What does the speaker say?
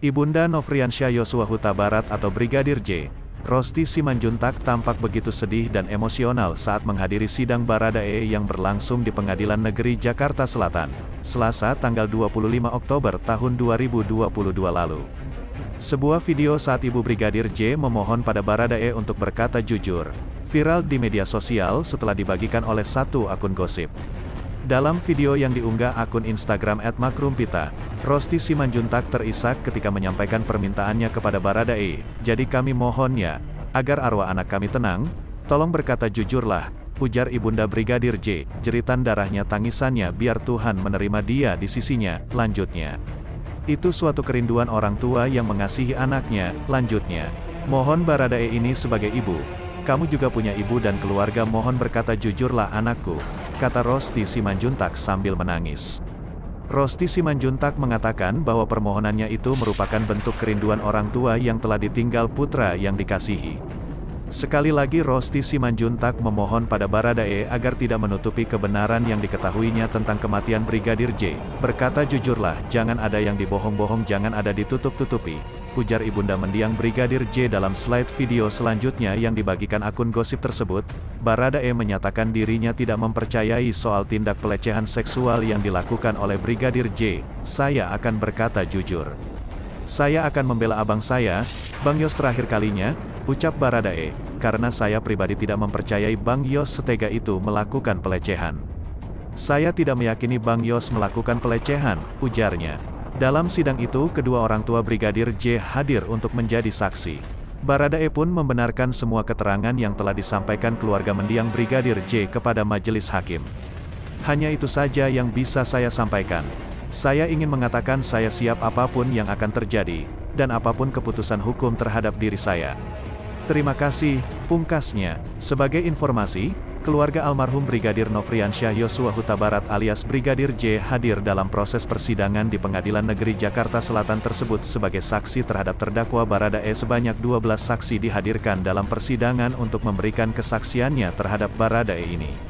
Ibunda Nofriansyah Yosua Huta Barat atau Brigadir J, Rosti Simanjuntak tampak begitu sedih dan emosional saat menghadiri sidang Baradae yang berlangsung di Pengadilan Negeri Jakarta Selatan, Selasa tanggal 25 Oktober tahun 2022 lalu. Sebuah video saat Ibu Brigadir J memohon pada Baradae untuk berkata jujur, viral di media sosial setelah dibagikan oleh satu akun gosip. Dalam video yang diunggah akun Instagram @makrumpita, Rosti Simanjuntak terisak ketika menyampaikan permintaannya kepada Baradae, jadi kami mohon ya, agar arwah anak kami tenang, tolong berkata jujurlah, ujar Ibunda Brigadir J, jeritan darahnya tangisannya biar Tuhan menerima dia di sisinya, lanjutnya. Itu suatu kerinduan orang tua yang mengasihi anaknya, lanjutnya. Mohon Baradae ini sebagai ibu, kamu juga punya ibu dan keluarga mohon berkata jujurlah anakku, kata Rosti Simanjuntak sambil menangis. Rosti Simanjuntak mengatakan bahwa permohonannya itu merupakan bentuk kerinduan orang tua yang telah ditinggal putra yang dikasihi. Sekali lagi Rosti Simanjuntak memohon pada Baradae agar tidak menutupi kebenaran yang diketahuinya tentang kematian Brigadir J. Berkata jujurlah, jangan ada yang dibohong-bohong jangan ada ditutup-tutupi, ujar Ibunda Mendiang Brigadir J dalam slide video selanjutnya yang dibagikan akun gosip tersebut, Baradae menyatakan dirinya tidak mempercayai soal tindak pelecehan seksual yang dilakukan oleh Brigadir J, saya akan berkata jujur. Saya akan membela abang saya, Bang Yos terakhir kalinya, ucap Baradae, karena saya pribadi tidak mempercayai Bang Yos setega itu melakukan pelecehan. Saya tidak meyakini Bang Yos melakukan pelecehan, ujarnya. Dalam sidang itu kedua orang tua Brigadir J hadir untuk menjadi saksi. Baradae pun membenarkan semua keterangan yang telah disampaikan keluarga mendiang Brigadir J kepada majelis hakim. Hanya itu saja yang bisa saya sampaikan. Saya ingin mengatakan saya siap apa pun yang akan terjadi, dan apa pun keputusan hukum terhadap diri saya. Terima kasih, pungkasnya. Sebagai informasi, keluarga almarhum Brigadir Nofriansyah Yosua Huta Barat alias Brigadir J hadir dalam proses persidangan di Pengadilan Negeri Jakarta Selatan tersebut sebagai saksi terhadap terdakwa Baradae sebanyak 12 saksi dihadirkan dalam persidangan untuk memberikan kesaksiannya terhadap Baradae ini.